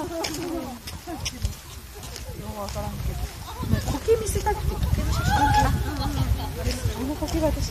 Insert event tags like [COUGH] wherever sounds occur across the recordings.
わからん。けど苔見せたくて苔の写真あの苔が私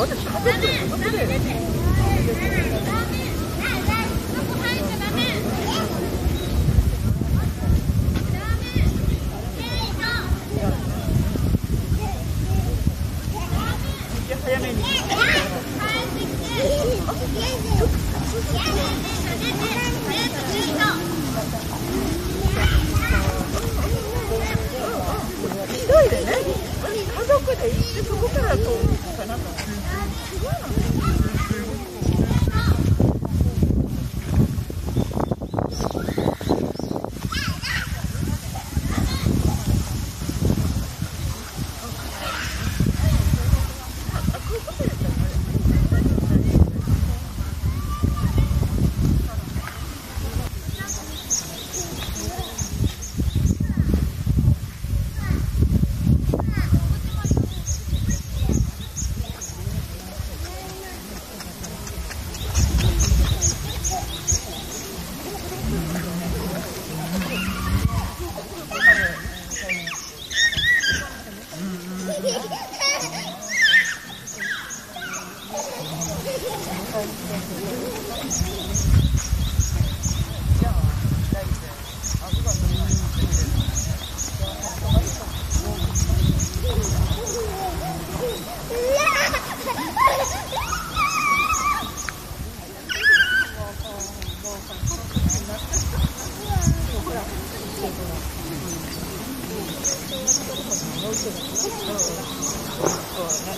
こっすごいな。Yeah. [LAUGHS] Oh.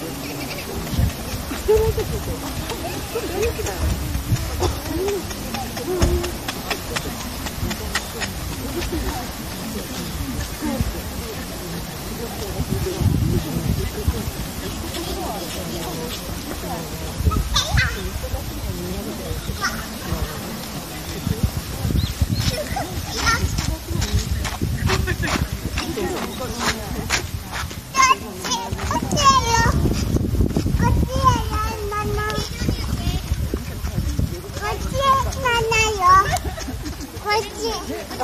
Thank you.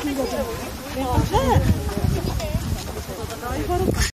这个这